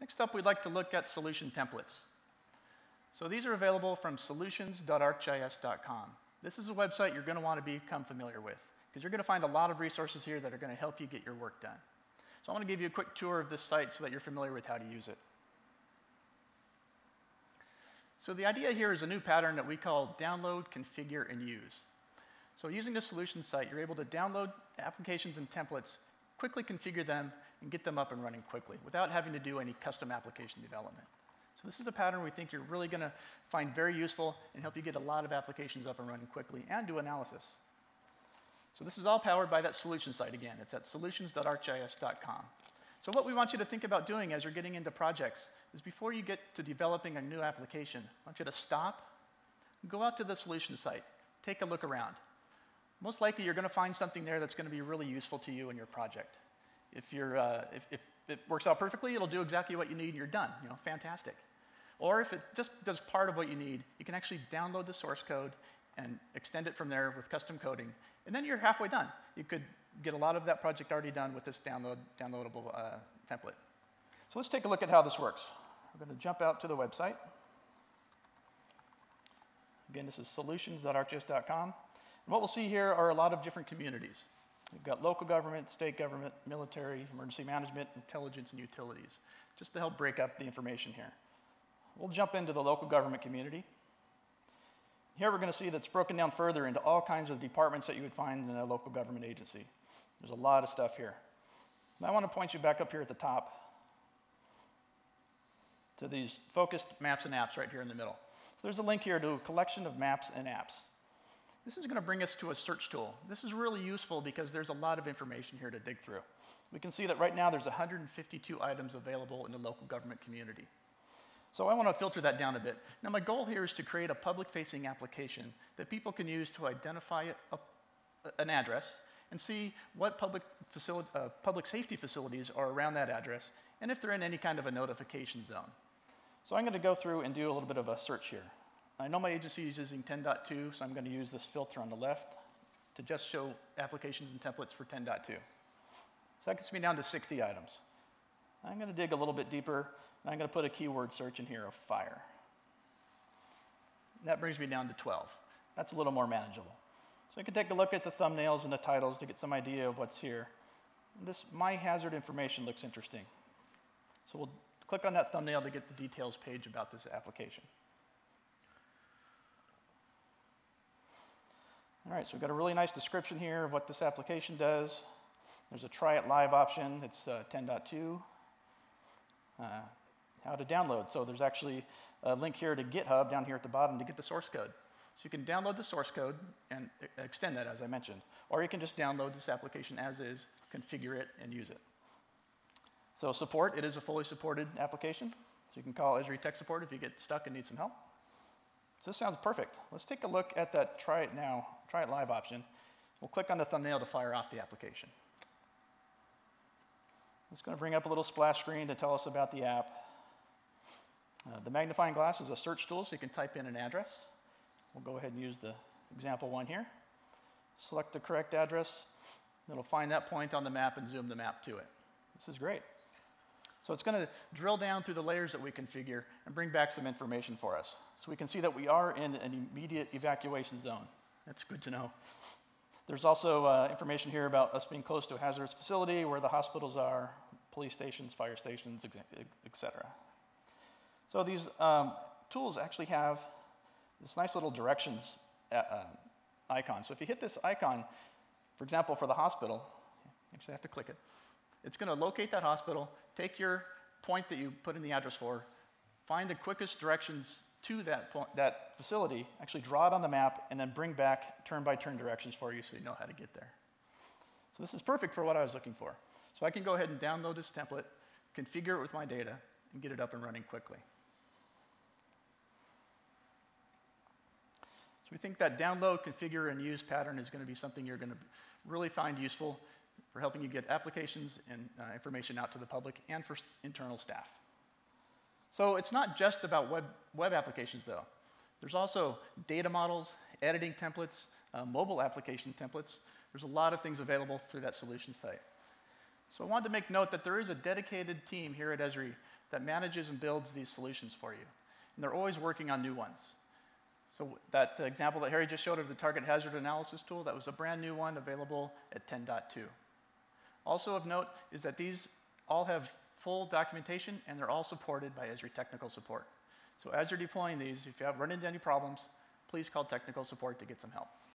Next up, we'd like to look at solution templates. So these are available from solutions.arcgis.com. This is a website you're going to want to become familiar with because you're going to find a lot of resources here that are going to help you get your work done. So I want to give you a quick tour of this site so that you're familiar with how to use it. So the idea here is a new pattern that we call download, configure, and use. So using the solution site, you're able to download applications and templates, quickly configure them, and get them up and running quickly without having to do any custom application development. So this is a pattern we think you're really going to find very useful and help you get a lot of applications up and running quickly and do analysis. So this is all powered by that solution site again. It's at solutions.arcgis.com. So what we want you to think about doing as you're getting into projects is before you get to developing a new application, I want you to stop, go out to the solution site, take a look around. Most likely you're going to find something there that's going to be really useful to you in your project. If, you're, uh, if, if it works out perfectly, it'll do exactly what you need and you're done. You know, fantastic. Or if it just does part of what you need, you can actually download the source code and extend it from there with custom coding. And then you're halfway done. You could get a lot of that project already done with this download, downloadable uh, template. So let's take a look at how this works. We're going to jump out to the website. Again, this is solutions.arcgis.com. And what we'll see here are a lot of different communities. We've got local government, state government, military, emergency management, intelligence, and utilities, just to help break up the information here. We'll jump into the local government community. Here we're going to see that's broken down further into all kinds of departments that you would find in a local government agency. There's a lot of stuff here. And I want to point you back up here at the top to these focused maps and apps right here in the middle. So there's a link here to a collection of maps and apps. This is going to bring us to a search tool. This is really useful because there's a lot of information here to dig through. We can see that right now there's 152 items available in the local government community. So I want to filter that down a bit. Now my goal here is to create a public-facing application that people can use to identify a, an address and see what public, uh, public safety facilities are around that address and if they're in any kind of a notification zone. So I'm going to go through and do a little bit of a search here. I know my agency is using 10.2, so I'm going to use this filter on the left to just show applications and templates for 10.2. So that gets me down to 60 items. I'm going to dig a little bit deeper, and I'm going to put a keyword search in here of fire. That brings me down to 12. That's a little more manageable. So I can take a look at the thumbnails and the titles to get some idea of what's here. This My Hazard information looks interesting. So we'll click on that thumbnail to get the details page about this application. All right, so we've got a really nice description here of what this application does. There's a try it live option, it's uh, 10.2. Uh, how to download. So there's actually a link here to GitHub down here at the bottom to get the source code. So you can download the source code and extend that, as I mentioned. Or you can just download this application as is, configure it, and use it. So support, it is a fully supported application. So you can call Esri Tech Support if you get stuck and need some help. So this sounds perfect. Let's take a look at that try it now, try it live option. We'll click on the thumbnail to fire off the application. It's going to bring up a little splash screen to tell us about the app. Uh, the magnifying glass is a search tool, so you can type in an address. We'll go ahead and use the example one here. Select the correct address. It'll find that point on the map and zoom the map to it. This is great. So it's going to drill down through the layers that we configure and bring back some information for us. So we can see that we are in an immediate evacuation zone. That's good to know. There's also uh, information here about us being close to a hazardous facility, where the hospitals are, police stations, fire stations, et cetera. So these um, tools actually have this nice little directions uh, uh, icon. So if you hit this icon, for example, for the hospital, you actually have to click it, it's going to locate that hospital, take your point that you put in the address for, find the quickest directions to that, point, that facility, actually draw it on the map, and then bring back turn-by-turn directions for you so you know how to get there. So this is perfect for what I was looking for. So I can go ahead and download this template, configure it with my data, and get it up and running quickly. So we think that download, configure, and use pattern is going to be something you're going to really find useful for helping you get applications and uh, information out to the public and for internal staff. So it's not just about web, web applications, though. There's also data models, editing templates, uh, mobile application templates. There's a lot of things available through that solution site. So I wanted to make note that there is a dedicated team here at Esri that manages and builds these solutions for you. And they're always working on new ones. So that example that Harry just showed of the target hazard analysis tool, that was a brand new one available at 10.2. Also of note is that these all have full documentation and they're all supported by Esri technical support. So as you're deploying these, if you have run into any problems, please call technical support to get some help.